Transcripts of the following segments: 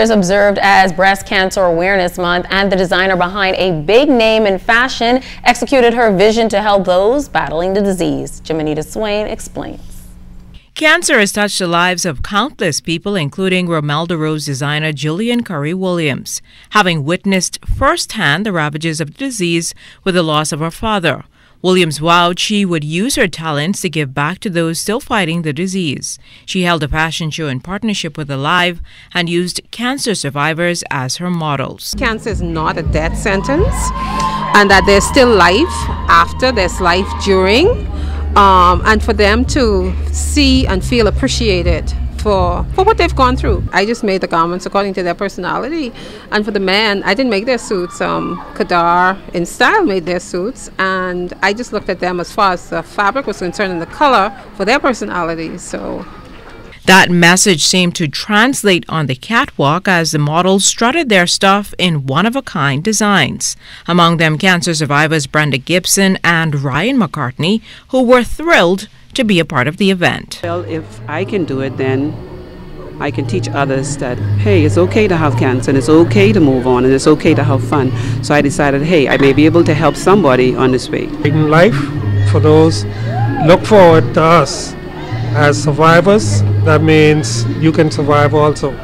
is observed as Breast Cancer Awareness Month and the designer behind a big name in fashion executed her vision to help those battling the disease. Jimenita Swain explains. Cancer has touched the lives of countless people, including Remelda Rose designer Jillian Curry Williams, having witnessed firsthand the ravages of the disease with the loss of her father. Williams vowed she would use her talents to give back to those still fighting the disease. She held a fashion show in partnership with ALIV and used cancer survivors as her models. Cancer is not a death sentence, and that there's still life after, there's life during, um, and for them to see and feel appreciated for for what they've gone through. I just made the garments according to their personality, and for the men, I didn't make their suits. Um, Kadar in style made their suits, and I just looked at them as far as the fabric was concerned and the color for their personalities. So. That message seemed to translate on the catwalk as the models strutted their stuff in one of a kind designs. Among them, cancer survivors Brenda Gibson and Ryan McCartney, who were thrilled to be a part of the event. Well, if I can do it, then I can teach others that, hey, it's okay to have cancer and it's okay to move on and it's okay to have fun. So I decided, hey, I may be able to help somebody on this way. In life, for those, look forward to us as survivors. That means you can survive also.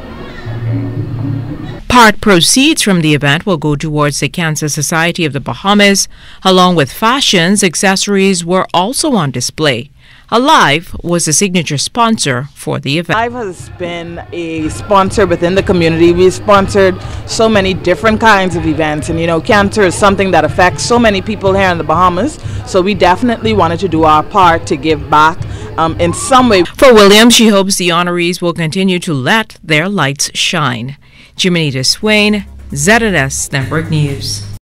Part proceeds from the event will go towards the Cancer Society of the Bahamas. Along with fashions, accessories were also on display. ALIV was a signature sponsor for the event. ALIV has been a sponsor within the community. We've sponsored so many different kinds of events, and you know, cancer is something that affects so many people here in the Bahamas. So we definitely wanted to do our part to give back um, in some way. For Williams, she hopes the honorees will continue to let their lights shine. Jimenita Swain, ZNS Network News.